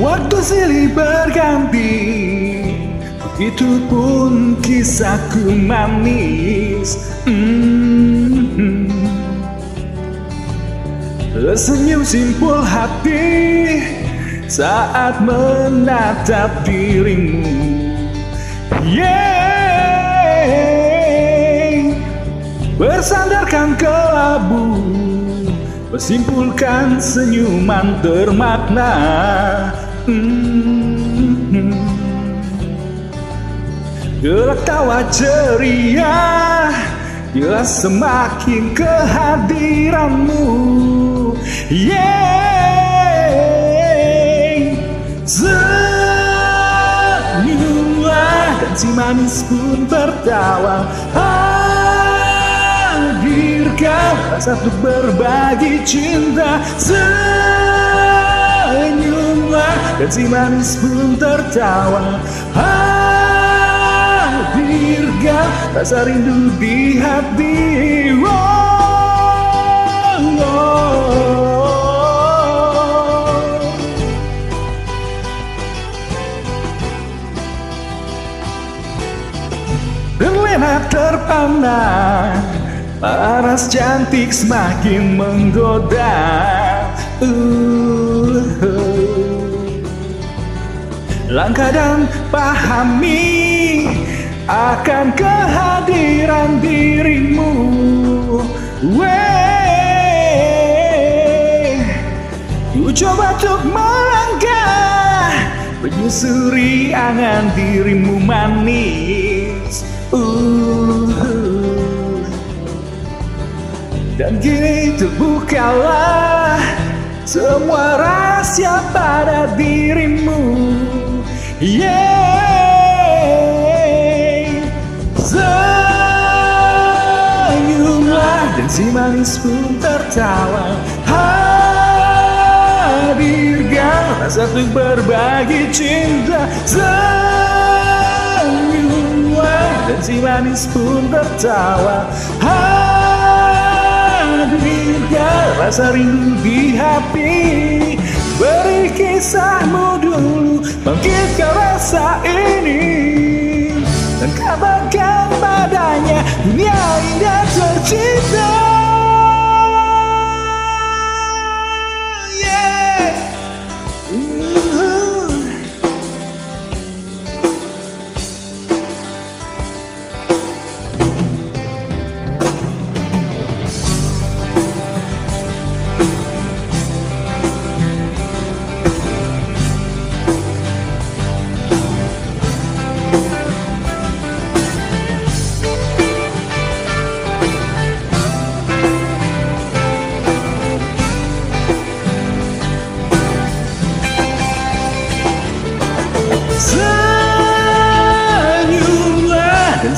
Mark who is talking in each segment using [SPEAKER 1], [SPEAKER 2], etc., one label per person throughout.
[SPEAKER 1] Waktu silih berganti Begitupun kisahku manis. Mm-hmm. Senyum simpul hati Saat menatap dirimu. Yeah Bersandarkan ke labu senyuman termakna hmm. Gelak tawa ceria Jelas semakin kehadiranmu. Yeah Senyumlah dan si manis pun tertawa. Hadirkan rasa untuk berbagi cinta Senyumlah dan si manis pun tertawa. Hadirkan rasa rindu di hati. Oh, oh. Dan lena terpana Paras cantik semakin menggoda. Uh, Langkah dan pahami Akan kehadiran dirimu. Wey, Ku coba untuk melangkah Menyusuri angan dirimu manis. Uh, dan kini terbukalah semua rahasia pada dirimu Yeah dan si manis pun tertawa. Hadirkan rasa untuk berbagi cinta. Senyumlah dan si manis pun tertawa. Hadirkan rasa rindu di hati Beri kisahmu dulu Bangkitkan rasa ini. Dan kabarkan padanya Dunia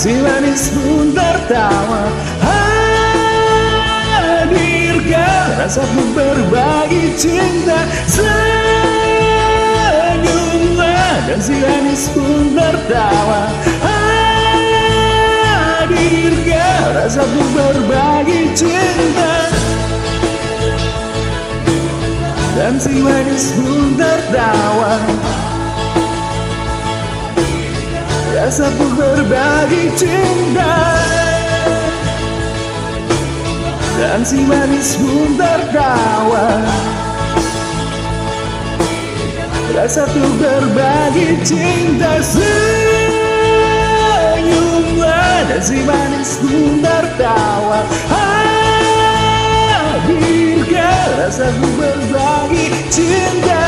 [SPEAKER 1] si manis pun tertawa Hadirkan rasa pun berbagi cinta Senyumlah dan si manis pun tertawa Hadirkan rasa pun berbagi cinta. Dan si manis pun tertawa Rasa pun berbagi cinta. Dan si manis pun tertawa. Rasa tuh berbagi cinta. Senyumlah Dan si manis pun tertawa. Hadirkan rasa tuh berbagi cinta